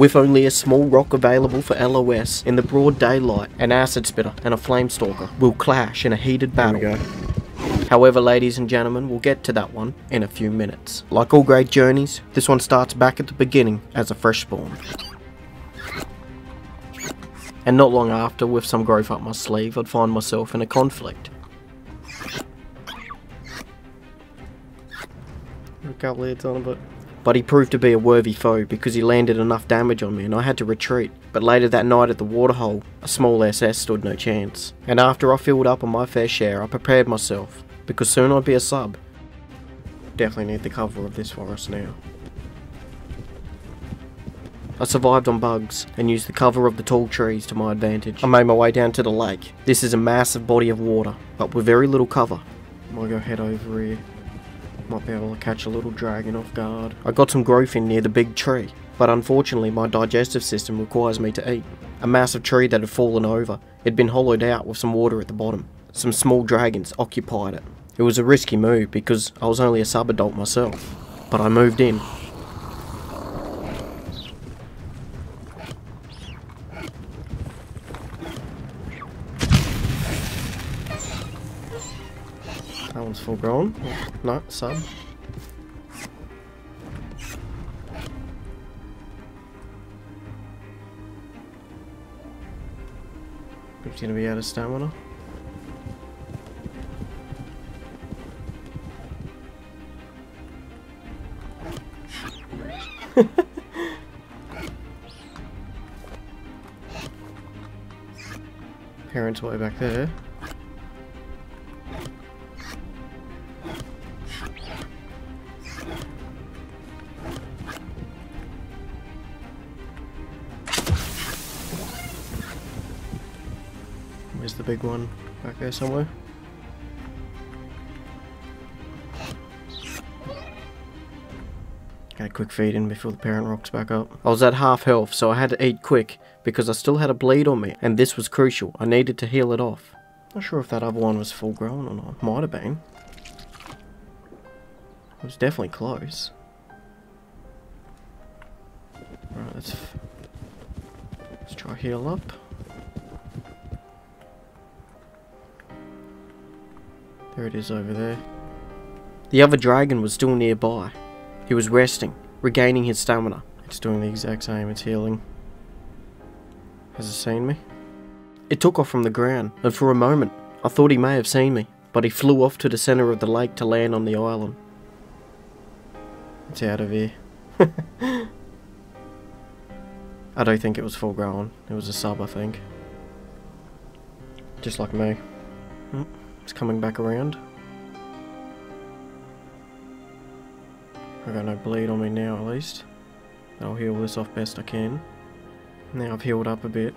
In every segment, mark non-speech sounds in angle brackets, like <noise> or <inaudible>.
With only a small rock available for LOS in the broad daylight, an acid spitter and a flamestalker will clash in a heated battle. However, ladies and gentlemen, we'll get to that one in a few minutes. Like all great journeys, this one starts back at the beginning as a fresh spawn. And not long after, with some growth up my sleeve, I'd find myself in a conflict. Couple heads on it, but But he proved to be a worthy foe because he landed enough damage on me and I had to retreat. But later that night at the waterhole, a small SS stood no chance. And after I filled up on my fair share, I prepared myself because soon I'd be a sub. definitely need the cover of this forest now. I survived on bugs and used the cover of the tall trees to my advantage. I made my way down to the lake. This is a massive body of water, but with very little cover. I Might go head over here. Might be able to catch a little dragon off guard. I got some growth in near the big tree, but unfortunately my digestive system requires me to eat. A massive tree that had fallen over. It'd been hollowed out with some water at the bottom. Some small dragons occupied it. It was a risky move because I was only a sub-adult myself, but I moved in. That one's full grown. No, sub. He's gonna be out of stamina. <laughs> Parents way back there. The big one? Back there somewhere? Got a quick feed in before the parent rocks back up. I was at half health, so I had to eat quick because I still had a bleed on me, and this was crucial. I needed to heal it off. Not sure if that other one was full grown or not. Might have been. It was definitely close. Right, let's let's try heal up. There it is over there. The other dragon was still nearby. He was resting, regaining his stamina. It's doing the exact same. It's healing. Has it seen me? It took off from the ground, and for a moment, I thought he may have seen me, but he flew off to the center of the lake to land on the island. It's out of here. <laughs> I don't think it was full grown. It was a sub, I think. Just like me. It's coming back around. I've got no bleed on me now, at least. I'll heal this off best I can. Now I've healed up a bit.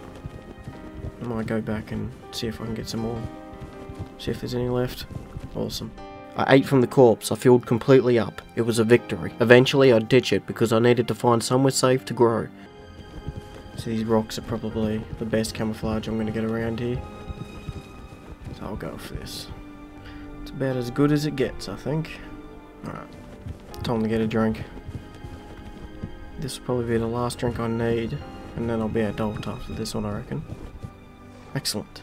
I might go back and see if I can get some more. See if there's any left. Awesome. I ate from the corpse, I filled completely up. It was a victory. Eventually I'd ditch it because I needed to find somewhere safe to grow. So these rocks are probably the best camouflage I'm going to get around here. I'll go for this. It's about as good as it gets, I think. Alright. Time to get a drink. This will probably be the last drink I need. And then I'll be an adult after this one, I reckon. Excellent.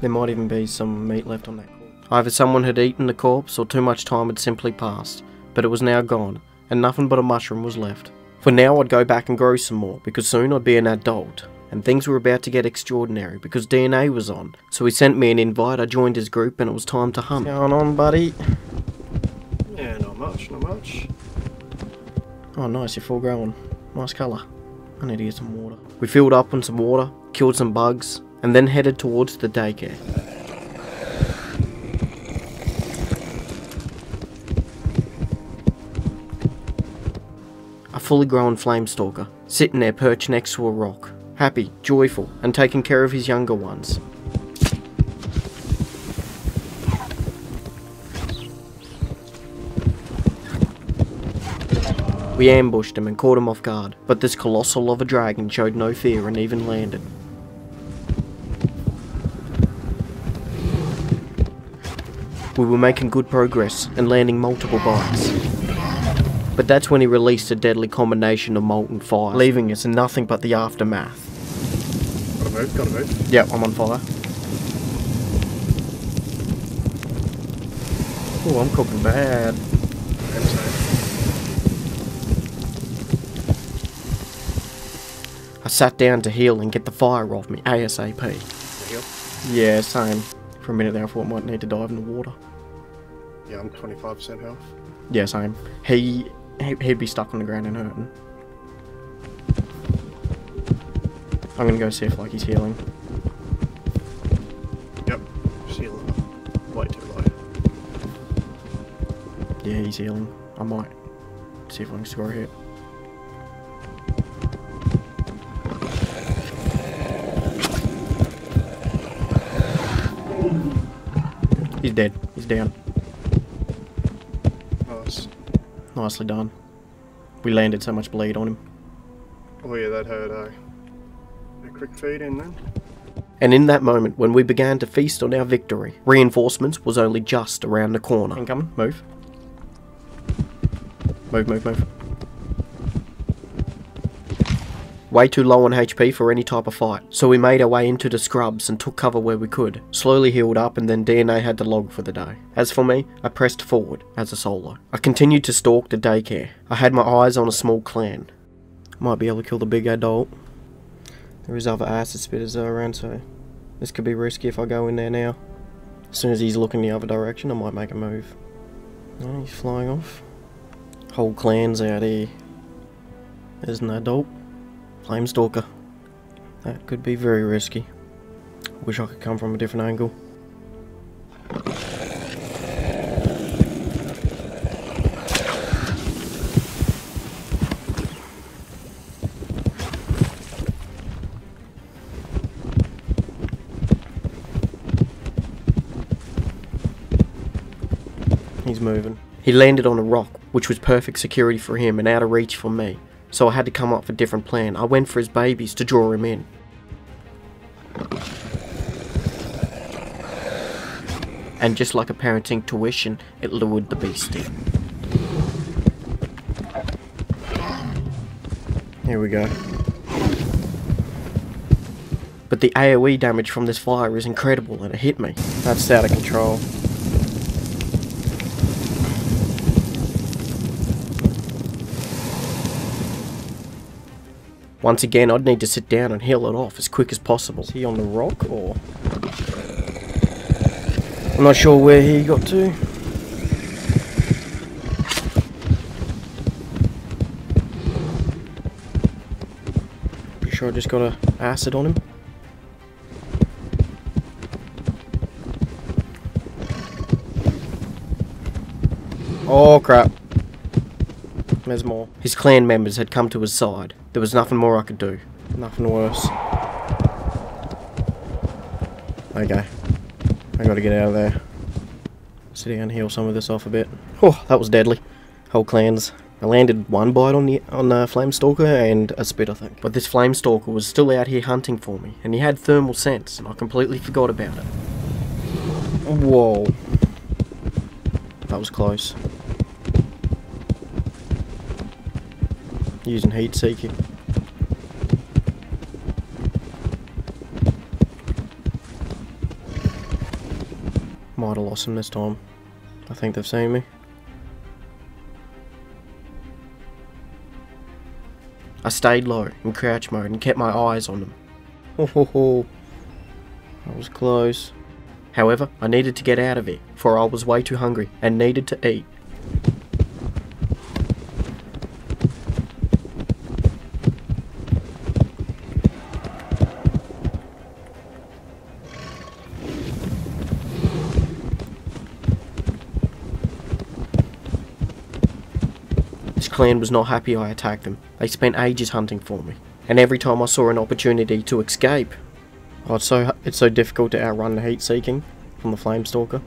There might even be some meat left on that corpse. Either someone had eaten the corpse or too much time had simply passed, but it was now gone, and nothing but a mushroom was left. For now I'd go back and grow some more, because soon I'd be an adult, and things were about to get extraordinary because DNA was on. So he sent me an invite, I joined his group, and it was time to hunt. What's going on, buddy? Yeah, not much, not much. Oh, nice, you're full grown. Nice colour. I need to get some water. We filled up on some water, killed some bugs, and then headed towards the daycare. A fully grown flame stalker, sitting there perched next to a rock, happy, joyful, and taking care of his younger ones. We ambushed him and caught him off guard, but this colossal of a dragon showed no fear and even landed. We were making good progress and landing multiple bites. But that's when he released a deadly combination of molten fire, leaving us nothing but the aftermath. Gotta move, gotta move. Yep, I'm on fire. Oh, I'm cooking bad. I'm sorry. I sat down to heal and get the fire off me ASAP. Heal. Yeah, same. For a minute there, I thought I might need to dive in the water. Yeah, I'm 25% health. Yeah, same. He, he he'd be stuck on the ground and hurting. I'm gonna go see if like he's healing. Yep. Shield up. Way too low. Yeah, he's healing. I might see if I can score a hit. He's dead. He's down. Nice. Nicely done. We landed so much bleed on him. Oh yeah, that hurt, eh? A quick feed in then. And in that moment, when we began to feast on our victory, reinforcements was only just around the corner. Incoming. Move. Move, move, move. Way too low on HP for any type of fight, so we made our way into the scrubs and took cover where we could. Slowly healed up and then DNA had to log for the day. As for me, I pressed forward as a solo. I continued to stalk the daycare. I had my eyes on a small clan. Might be able to kill the big adult. There is other acid spitters around, so this could be risky if I go in there now. As soon as he's looking the other direction, I might make a move. Oh, he's flying off. Whole clan's out here. There's an adult. Flamestalker. That could be very risky. Wish I could come from a different angle. He's moving. He landed on a rock, which was perfect security for him and out of reach for me. So I had to come up with a different plan. I went for his babies to draw him in. And just like a parenting tuition, it lured the beast in. Here we go. But the AoE damage from this fire is incredible and it hit me. That's out of control. Once again, I'd need to sit down and heal it off as quick as possible. Is he on the rock or? I'm not sure where he got to. Pretty sure I just got a acid on him. Oh crap. There's more. His clan members had come to his side. There was nothing more I could do. Nothing worse. Okay. I gotta get out of there. Sit down and heal some of this off a bit. Oh, that was deadly. Whole clans. I landed one bite on the on uh, the Flamestalker and a spit, I think. But this Flamestalker was still out here hunting for me, and he had thermal sense, and I completely forgot about it. Whoa. That was close. Using heat seeking. Might have lost him this time. I think they've seen me. I stayed low in crouch mode and kept my eyes on them. Ho ho ho. That was close. However, I needed to get out of it, for I was way too hungry and needed to eat. Clan was not happy I attacked them. They spent ages hunting for me. And every time I saw an opportunity to escape, oh, it's so it's so difficult to outrun the heat seeking from the Flamestalker.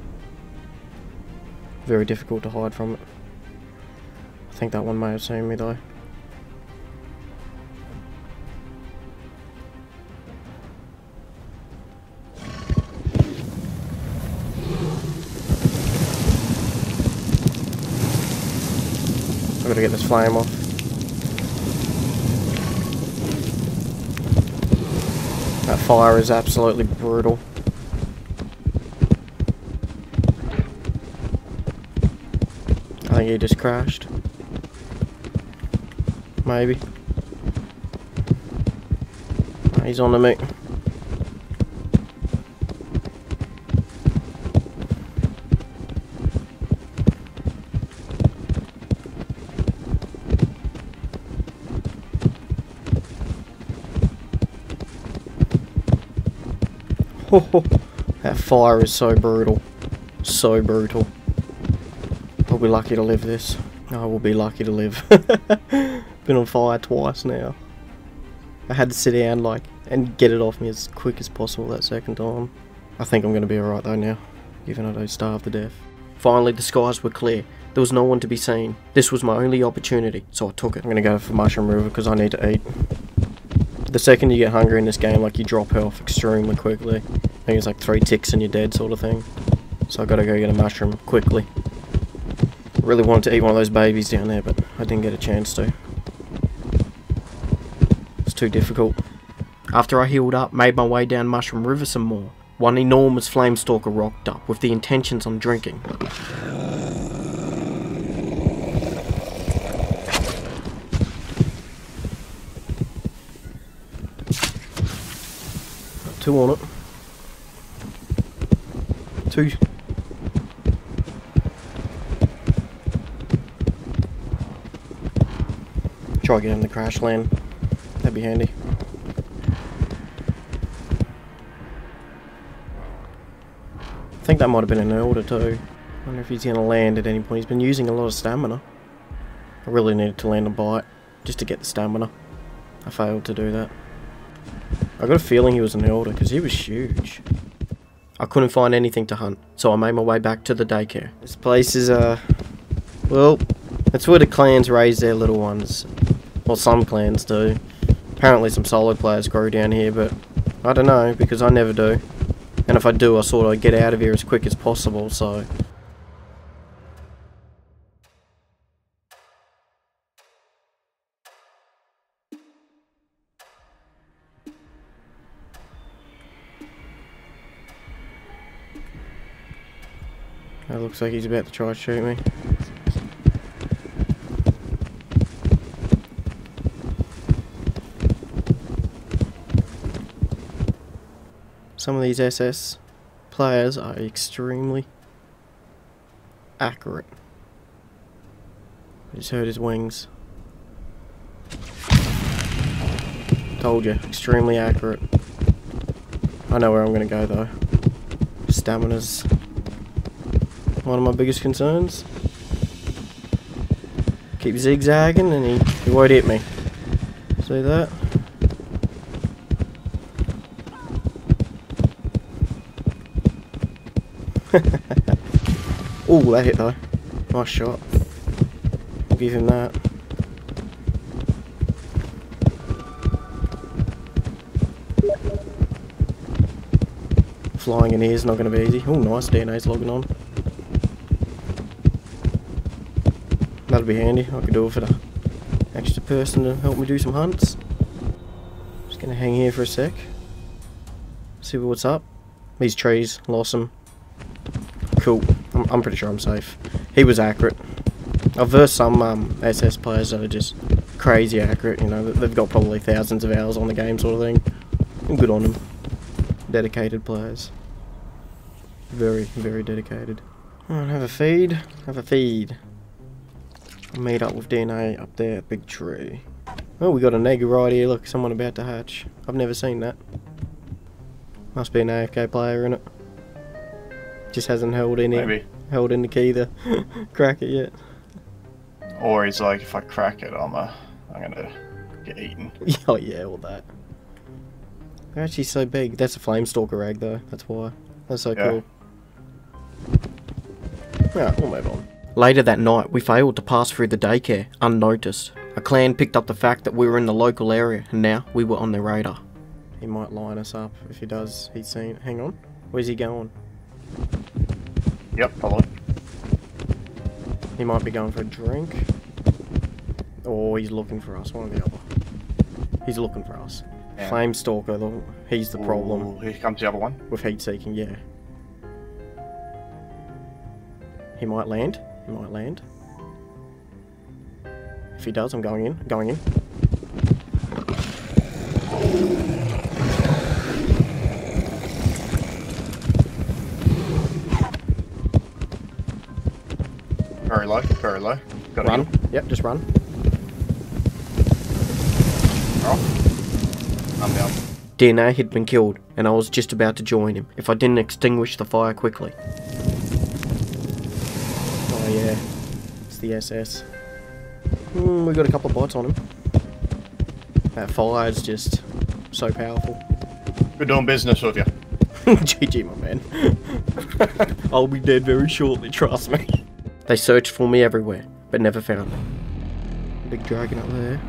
Very difficult to hide from it. I think that one may have seen me though. Gotta get this flame off. That fire is absolutely brutal. I think he just crashed. Maybe. He's on the me. That fire is so brutal. So brutal. I'll be lucky to live this. I will be lucky to live. <laughs> Been on fire twice now. I had to sit down like and get it off me as quick as possible that second time. I think I'm going to be alright though now, even I don't starve to death. Finally the skies were clear. There was no one to be seen. This was my only opportunity, so I took it. I'm going to go for Mushroom River because I need to eat. The second you get hungry in this game, like you drop health extremely quickly. I think it's like three ticks and you're dead sort of thing. So I gotta go get a mushroom quickly. Really wanted to eat one of those babies down there, but I didn't get a chance to. It's too difficult. After I healed up, made my way down Mushroom River some more. One enormous flame stalker rocked up with the intentions on drinking. Two on it. Two. Try getting the crash land. That'd be handy. I think that might have been an elder too. I wonder if he's going to land at any point. He's been using a lot of stamina. I really needed to land a bite just to get the stamina. I failed to do that. I got a feeling he was an elder because he was huge. I couldn't find anything to hunt, so I made my way back to the daycare. This place is, uh, well, it's where the clans raise their little ones. Well, some clans do. Apparently some solo players grow down here, but I don't know, because I never do. And if I do, I sort of get out of here as quick as possible, so... That looks like he's about to try to shoot me. Some of these SS players are extremely accurate. I just heard his wings. Told you, extremely accurate. I know where I'm gonna go though. Stamina's one of my biggest concerns. Keep zigzagging and he, he won't hit me. See that? <laughs> oh, that hit though. Nice shot. I'll give him that. Flying in here is not going to be easy. Oh, nice. DNA's logging on. That'll be handy. I could do it for the extra person to help me do some hunts. Just to hang here for a sec. See what's up. These trees, lost them. Cool. I'm, I'm pretty sure I'm safe. He was accurate. I've versed some um, SS players that are just crazy accurate, you know, they've got probably thousands of hours on the game sort of thing. And good on them. Dedicated players. Very, very dedicated. Alright, have a feed. Have a feed. Meet up with DNA up there, big tree. Oh, we got an egg right here. Look, someone about to hatch. I've never seen that. Must be an AFK player in it. Just hasn't held any Maybe. held in the key to <laughs> crack it yet. Or he's like, if I crack it, I'm a, I'm gonna get eaten. <laughs> oh yeah, all that. They're actually so big. That's a flamestalker egg though. That's why. That's so Yeah. cool. Yeah, we'll move on. Later that night, we failed to pass through the daycare unnoticed. A clan picked up the fact that we were in the local area, and now we were on their radar. He might line us up. If he does, he's seen. Hang on. Where's he going? Yep, probably. He might be going for a drink. Oh, he's looking for us, one or the other. He's looking for us. Yeah. Flame Stalker, though, he's the problem here comes the other one. with heat seeking, yeah. He might land. He might land. If he does, I'm going in. I'm Going in. Very low, very low. Got Run. Yep, just run. Oh. I'm down. DNA had been killed, and I was just about to join him if I didn't extinguish the fire quickly. Oh yeah, it's the SS. Hmm, we got a couple of bots on him. That fire's just so powerful. We're doing business with you. <laughs> GG, my man. <laughs> I'll be dead very shortly, trust me. They searched for me everywhere, but never found me. Big dragon up there.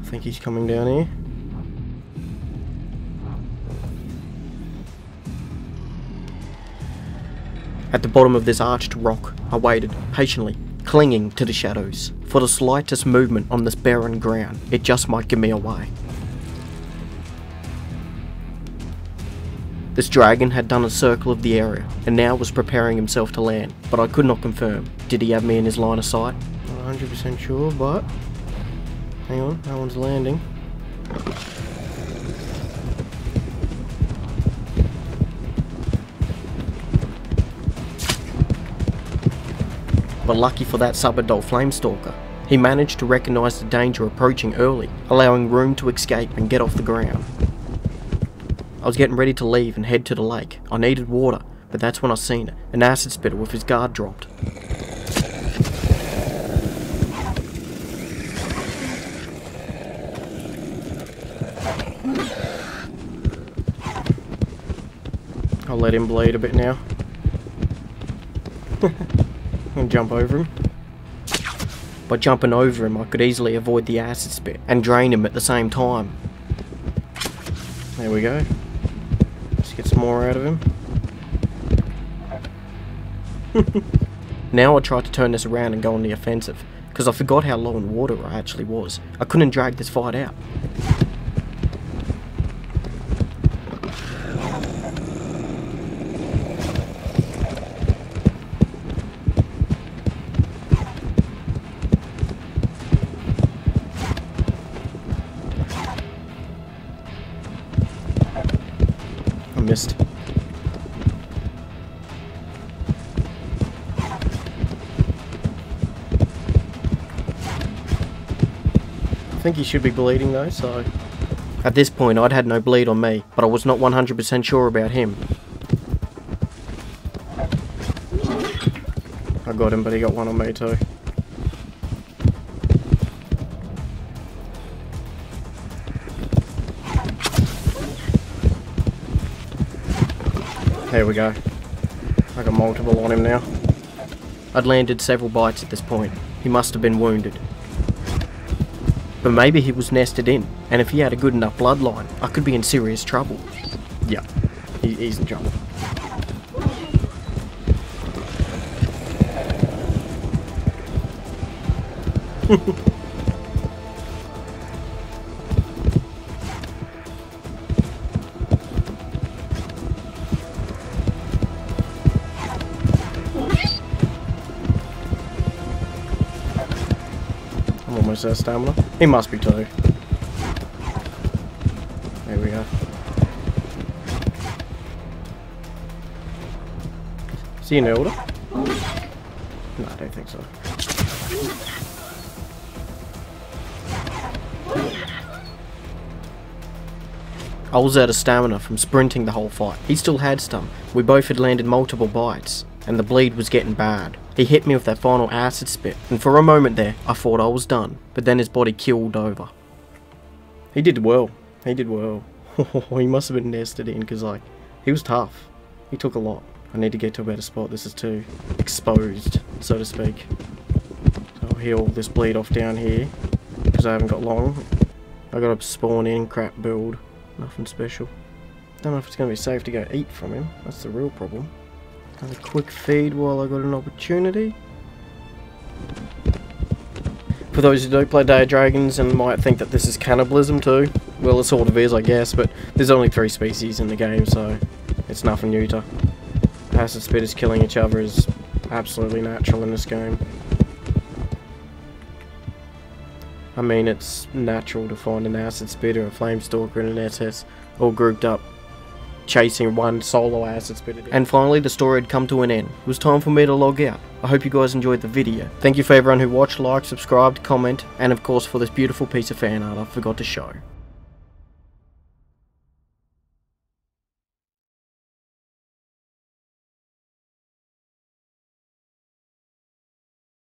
I think he's coming down here. At the bottom of this arched rock, I waited, patiently, clinging to the shadows. For the slightest movement on this barren ground, it just might give me away. This dragon had done a circle of the area, and now was preparing himself to land, but I could not confirm. Did he have me in his line of sight? Not 100% sure, but... Hang on, that one's landing. But lucky for that subadult flamestalker, he managed to recognise the danger approaching early, allowing room to escape and get off the ground. I was getting ready to leave and head to the lake. I needed water, but that's when I seen it, an acid spitter with his guard dropped. I'll let him bleed a bit now. <laughs> and jump over him. By jumping over him, I could easily avoid the acid spit and drain him at the same time. There we go. Let's get some more out of him. <laughs> Now I tried to turn this around and go on the offensive, because I forgot how low in water I actually was. I couldn't drag this fight out. Think he should be bleeding though, so At this point, I'd had no bleed on me, but I was not 100% sure about him. I got him, but he got one on me too. There we go. I got multiple on him now. I'd landed several bites at this point. He must have been wounded. But maybe he was nested in, and if he had a good enough bloodline, I could be in serious trouble. Yeah, he, he's in trouble. <laughs> Out of stamina. He must be too. There we go. Is he an elder? No, I don't think so. I was out of stamina from sprinting the whole fight. He still had some. We both had landed multiple bites, and the bleed was getting bad. He hit me with that final acid spit, and for a moment there, I thought I was done, but then his body keeled over. He did well. He did well. <laughs> he must have been nested in because, like, he was tough. He took a lot. I need to get to a better spot. This is too exposed, so to speak. I'll heal this bleed off down here because I haven't got long. I got a spawn in crap build. Nothing special. Don't know if it's going to be safe to go eat from him. That's the real problem. Another quick feed while I got an opportunity. For those who don't play Day of Dragons and might think that this is cannibalism too, well it sort of is I guess, but there's only three species in the game so it's nothing new to. Acid spitters killing each other is absolutely natural in this game. I mean it's natural to find an acid spitter, a flame stalker and an SS all grouped up chasing one solo acid spitter. And finally the story had come to an end. It was time for me to log out. I hope you guys enjoyed the video. Thank you for everyone who watched, liked, subscribed, comment, and of course for this beautiful piece of fan art I forgot to show.